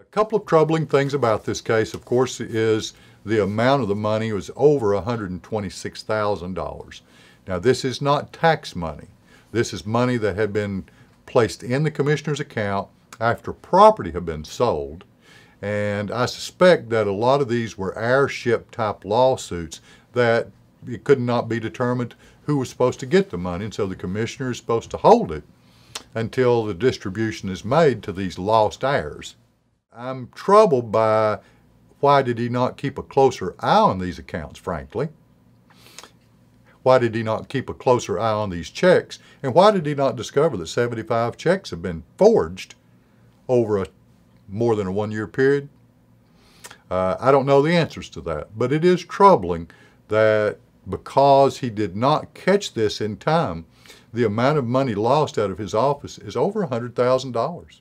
A couple of troubling things about this case, of course, is the amount of the money was over $126,000. Now, this is not tax money. This is money that had been placed in the commissioner's account after property had been sold. And I suspect that a lot of these were heirship type lawsuits that it could not be determined who was supposed to get the money. And so the commissioner is supposed to hold it until the distribution is made to these lost heirs. I'm troubled by why did he not keep a closer eye on these accounts, frankly? Why did he not keep a closer eye on these checks? And why did he not discover that 75 checks have been forged over a more than a one year period? Uh, I don't know the answers to that, but it is troubling that because he did not catch this in time, the amount of money lost out of his office is over $100,000.